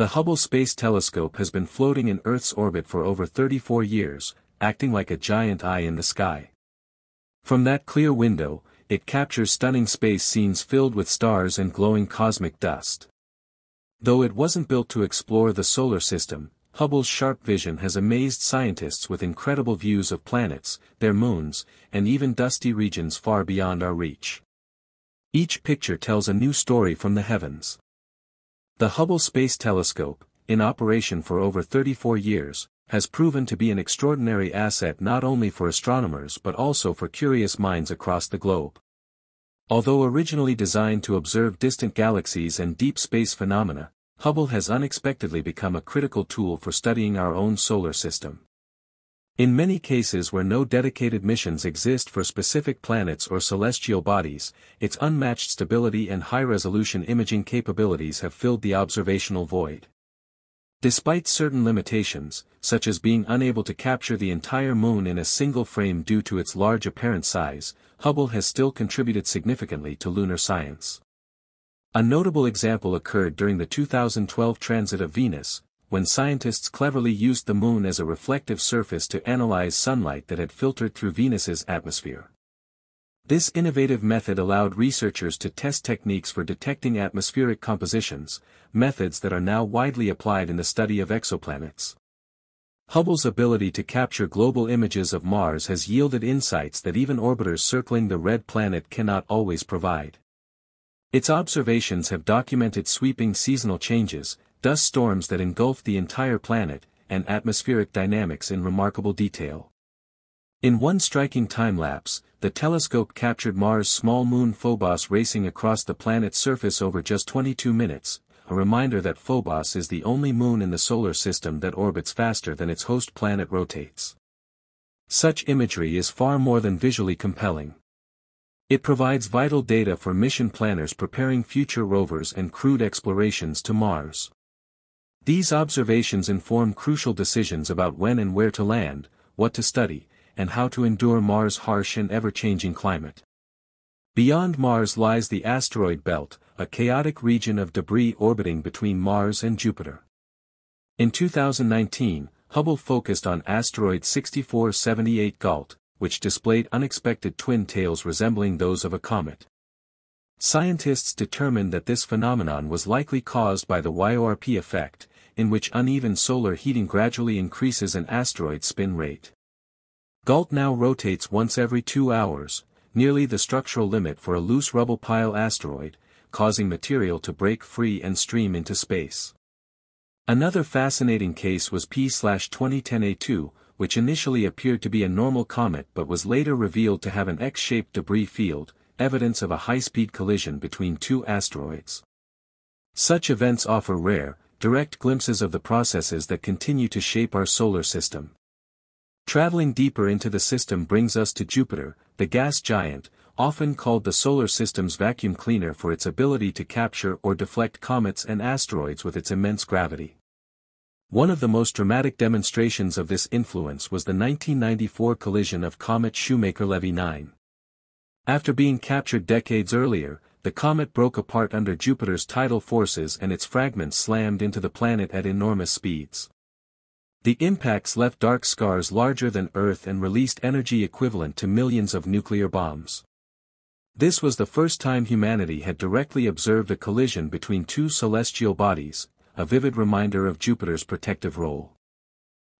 The Hubble Space Telescope has been floating in Earth's orbit for over 34 years, acting like a giant eye in the sky. From that clear window, it captures stunning space scenes filled with stars and glowing cosmic dust. Though it wasn't built to explore the solar system, Hubble's sharp vision has amazed scientists with incredible views of planets, their moons, and even dusty regions far beyond our reach. Each picture tells a new story from the heavens. The Hubble Space Telescope, in operation for over 34 years, has proven to be an extraordinary asset not only for astronomers but also for curious minds across the globe. Although originally designed to observe distant galaxies and deep space phenomena, Hubble has unexpectedly become a critical tool for studying our own solar system. In many cases where no dedicated missions exist for specific planets or celestial bodies, its unmatched stability and high-resolution imaging capabilities have filled the observational void. Despite certain limitations, such as being unable to capture the entire moon in a single frame due to its large apparent size, Hubble has still contributed significantly to lunar science. A notable example occurred during the 2012 transit of Venus, when scientists cleverly used the moon as a reflective surface to analyze sunlight that had filtered through Venus's atmosphere. This innovative method allowed researchers to test techniques for detecting atmospheric compositions, methods that are now widely applied in the study of exoplanets. Hubble's ability to capture global images of Mars has yielded insights that even orbiters circling the red planet cannot always provide. Its observations have documented sweeping seasonal changes, dust storms that engulf the entire planet, and atmospheric dynamics in remarkable detail. In one striking time-lapse, the telescope captured Mars' small moon Phobos racing across the planet's surface over just 22 minutes, a reminder that Phobos is the only moon in the solar system that orbits faster than its host planet rotates. Such imagery is far more than visually compelling. It provides vital data for mission planners preparing future rovers and crewed explorations to Mars. These observations inform crucial decisions about when and where to land, what to study, and how to endure Mars' harsh and ever-changing climate. Beyond Mars lies the asteroid belt, a chaotic region of debris orbiting between Mars and Jupiter. In 2019, Hubble focused on asteroid 6478 Gault, which displayed unexpected twin tails resembling those of a comet. Scientists determined that this phenomenon was likely caused by the YORP effect, in which uneven solar heating gradually increases an asteroid's spin rate. Gault now rotates once every two hours, nearly the structural limit for a loose rubble pile asteroid, causing material to break free and stream into space. Another fascinating case was P-2010A2, which initially appeared to be a normal comet but was later revealed to have an X-shaped debris field, evidence of a high-speed collision between two asteroids. Such events offer rare, direct glimpses of the processes that continue to shape our solar system. Traveling deeper into the system brings us to Jupiter, the gas giant, often called the solar system's vacuum cleaner for its ability to capture or deflect comets and asteroids with its immense gravity. One of the most dramatic demonstrations of this influence was the 1994 collision of comet Shoemaker-Levy 9. After being captured decades earlier, the comet broke apart under Jupiter's tidal forces and its fragments slammed into the planet at enormous speeds. The impacts left dark scars larger than Earth and released energy equivalent to millions of nuclear bombs. This was the first time humanity had directly observed a collision between two celestial bodies, a vivid reminder of Jupiter's protective role.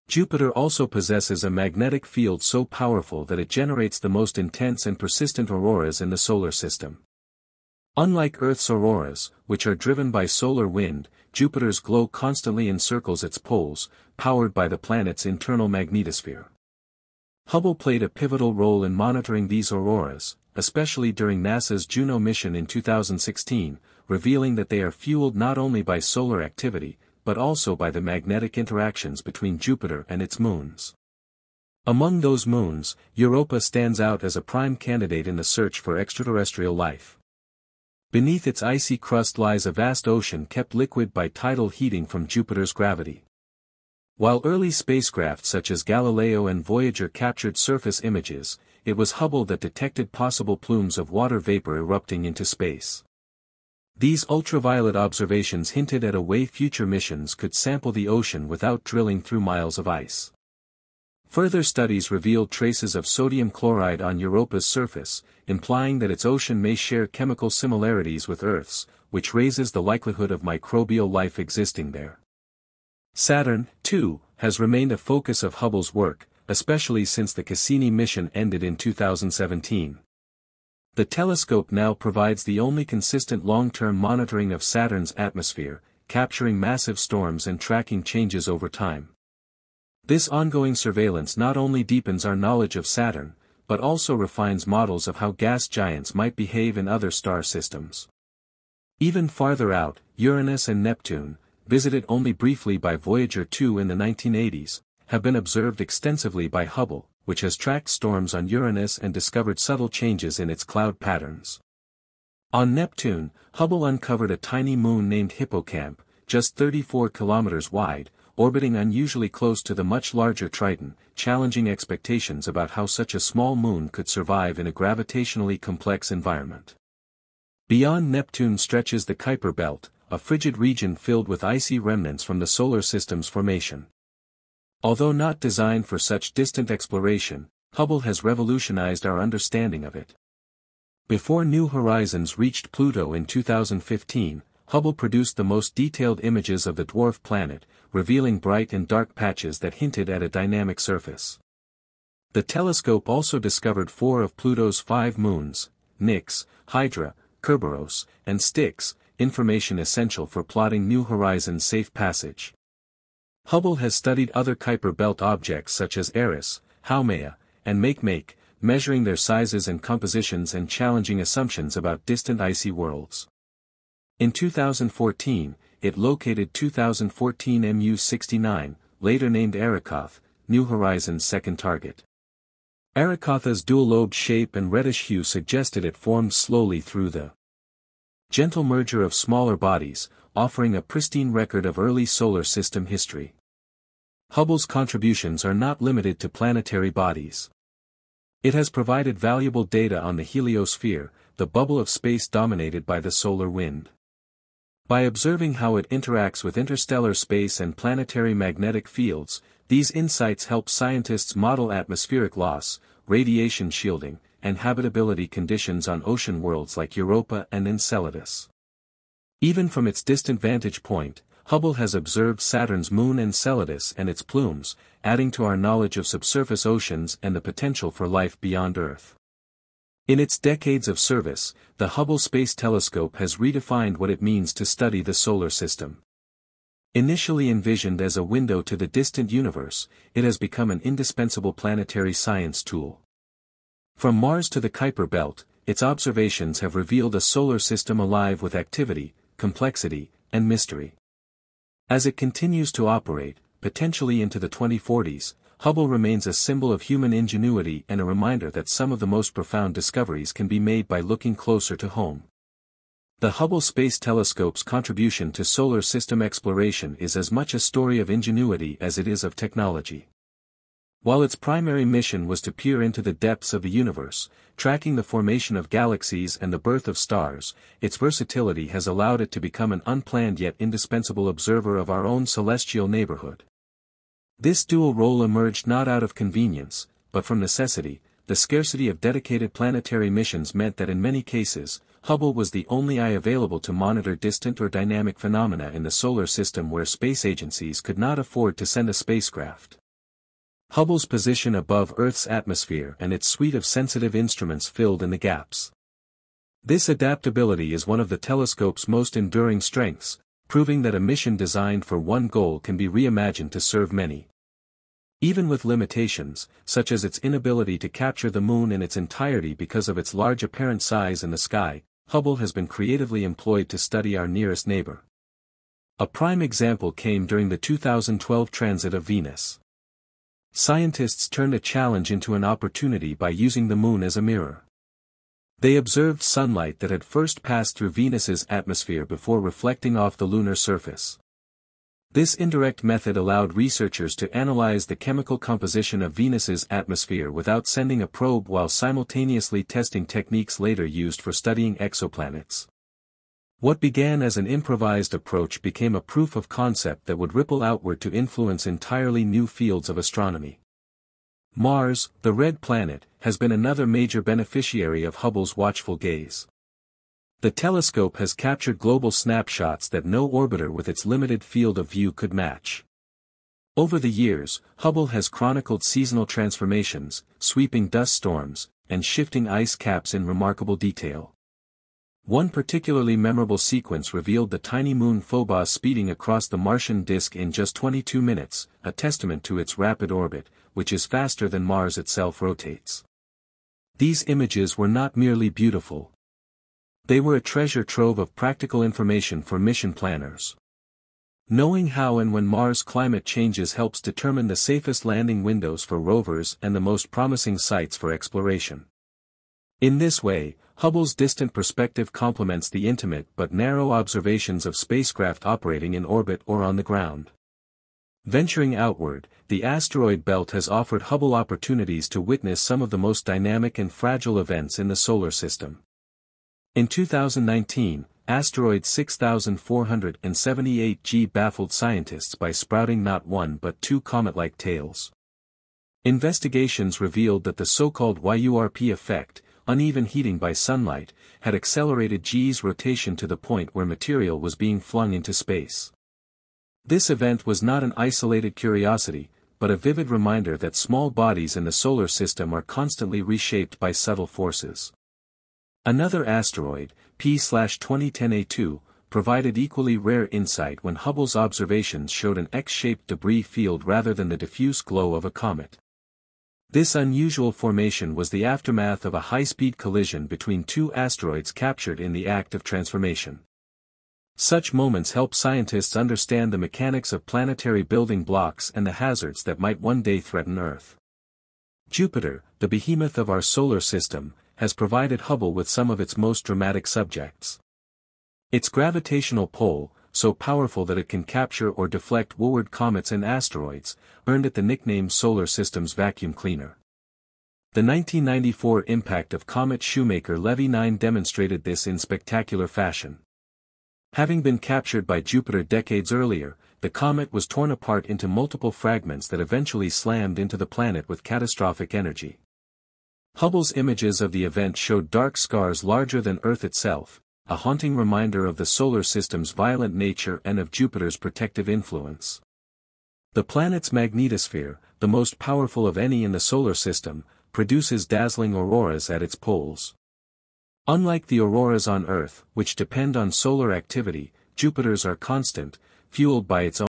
Jupiter also possesses a magnetic field so powerful that it generates the most intense and persistent auroras in the solar system. Unlike Earth's auroras, which are driven by solar wind, Jupiter's glow constantly encircles its poles, powered by the planet's internal magnetosphere. Hubble played a pivotal role in monitoring these auroras, especially during NASA's Juno mission in 2016, revealing that they are fueled not only by solar activity, but also by the magnetic interactions between Jupiter and its moons. Among those moons, Europa stands out as a prime candidate in the search for extraterrestrial life. Beneath its icy crust lies a vast ocean kept liquid by tidal heating from Jupiter's gravity. While early spacecraft such as Galileo and Voyager captured surface images, it was Hubble that detected possible plumes of water vapor erupting into space. These ultraviolet observations hinted at a way future missions could sample the ocean without drilling through miles of ice. Further studies revealed traces of sodium chloride on Europa's surface, implying that its ocean may share chemical similarities with Earth's, which raises the likelihood of microbial life existing there. Saturn, too, has remained a focus of Hubble's work, especially since the Cassini mission ended in 2017. The telescope now provides the only consistent long-term monitoring of Saturn's atmosphere, capturing massive storms and tracking changes over time. This ongoing surveillance not only deepens our knowledge of Saturn, but also refines models of how gas giants might behave in other star systems. Even farther out, Uranus and Neptune, visited only briefly by Voyager 2 in the 1980s, have been observed extensively by Hubble, which has tracked storms on Uranus and discovered subtle changes in its cloud patterns. On Neptune, Hubble uncovered a tiny moon named Hippocamp, just 34 kilometers wide, orbiting unusually close to the much larger Triton, challenging expectations about how such a small moon could survive in a gravitationally complex environment. Beyond Neptune stretches the Kuiper Belt, a frigid region filled with icy remnants from the solar system's formation. Although not designed for such distant exploration, Hubble has revolutionized our understanding of it. Before New Horizons reached Pluto in 2015, Hubble produced the most detailed images of the dwarf planet, revealing bright and dark patches that hinted at a dynamic surface. The telescope also discovered four of Pluto's five moons, Nix, Hydra, Kerberos, and Styx, information essential for plotting New Horizons' safe passage. Hubble has studied other Kuiper belt objects such as Eris, Haumea, and Makemake, measuring their sizes and compositions and challenging assumptions about distant icy worlds. In 2014, it located 2014 MU-69, later named Arrokoth, New Horizons' second target. Arrokoth's dual-lobed shape and reddish hue suggested it formed slowly through the gentle merger of smaller bodies, offering a pristine record of early solar system history. Hubble's contributions are not limited to planetary bodies. It has provided valuable data on the heliosphere, the bubble of space dominated by the solar wind. By observing how it interacts with interstellar space and planetary magnetic fields, these insights help scientists model atmospheric loss, radiation shielding, and habitability conditions on ocean worlds like Europa and Enceladus. Even from its distant vantage point, Hubble has observed Saturn's moon Enceladus and its plumes, adding to our knowledge of subsurface oceans and the potential for life beyond Earth. In its decades of service, the Hubble Space Telescope has redefined what it means to study the solar system. Initially envisioned as a window to the distant universe, it has become an indispensable planetary science tool. From Mars to the Kuiper Belt, its observations have revealed a solar system alive with activity, complexity, and mystery. As it continues to operate, potentially into the 2040s, Hubble remains a symbol of human ingenuity and a reminder that some of the most profound discoveries can be made by looking closer to home. The Hubble Space Telescope's contribution to solar system exploration is as much a story of ingenuity as it is of technology. While its primary mission was to peer into the depths of the universe, tracking the formation of galaxies and the birth of stars, its versatility has allowed it to become an unplanned yet indispensable observer of our own celestial neighborhood. This dual role emerged not out of convenience, but from necessity, the scarcity of dedicated planetary missions meant that in many cases, Hubble was the only eye available to monitor distant or dynamic phenomena in the solar system where space agencies could not afford to send a spacecraft. Hubble's position above Earth's atmosphere and its suite of sensitive instruments filled in the gaps. This adaptability is one of the telescope's most enduring strengths, proving that a mission designed for one goal can be reimagined to serve many. Even with limitations, such as its inability to capture the moon in its entirety because of its large apparent size in the sky, Hubble has been creatively employed to study our nearest neighbor. A prime example came during the 2012 transit of Venus. Scientists turned a challenge into an opportunity by using the moon as a mirror. They observed sunlight that had first passed through Venus's atmosphere before reflecting off the lunar surface. This indirect method allowed researchers to analyze the chemical composition of Venus's atmosphere without sending a probe while simultaneously testing techniques later used for studying exoplanets. What began as an improvised approach became a proof of concept that would ripple outward to influence entirely new fields of astronomy. Mars, the red planet, has been another major beneficiary of Hubble's watchful gaze. The telescope has captured global snapshots that no orbiter with its limited field of view could match. Over the years, Hubble has chronicled seasonal transformations, sweeping dust storms, and shifting ice caps in remarkable detail. One particularly memorable sequence revealed the tiny moon Phobos speeding across the Martian disk in just 22 minutes, a testament to its rapid orbit, which is faster than Mars itself rotates. These images were not merely beautiful. They were a treasure trove of practical information for mission planners. Knowing how and when Mars climate changes helps determine the safest landing windows for rovers and the most promising sites for exploration. In this way, Hubble's distant perspective complements the intimate but narrow observations of spacecraft operating in orbit or on the ground. Venturing outward, the asteroid belt has offered Hubble opportunities to witness some of the most dynamic and fragile events in the solar system. In 2019, asteroid 6478G baffled scientists by sprouting not one but two comet-like tails. Investigations revealed that the so-called YORP effect, uneven heating by sunlight, had accelerated G's rotation to the point where material was being flung into space. This event was not an isolated curiosity, but a vivid reminder that small bodies in the solar system are constantly reshaped by subtle forces. Another asteroid, P-2010A2, provided equally rare insight when Hubble's observations showed an X-shaped debris field rather than the diffuse glow of a comet. This unusual formation was the aftermath of a high-speed collision between two asteroids captured in the act of transformation. Such moments help scientists understand the mechanics of planetary building blocks and the hazards that might one day threaten Earth. Jupiter, the behemoth of our solar system, has provided Hubble with some of its most dramatic subjects. Its gravitational pull, so powerful that it can capture or deflect wooard comets and asteroids, earned it the nickname Solar System's vacuum cleaner. The 1994 impact of comet Shoemaker Levy 9 demonstrated this in spectacular fashion. Having been captured by Jupiter decades earlier, the comet was torn apart into multiple fragments that eventually slammed into the planet with catastrophic energy. Hubble's images of the event showed dark scars larger than Earth itself, a haunting reminder of the solar system's violent nature and of Jupiter's protective influence. The planet's magnetosphere, the most powerful of any in the solar system, produces dazzling auroras at its poles. Unlike the auroras on Earth, which depend on solar activity, Jupiter's are constant, fueled by its own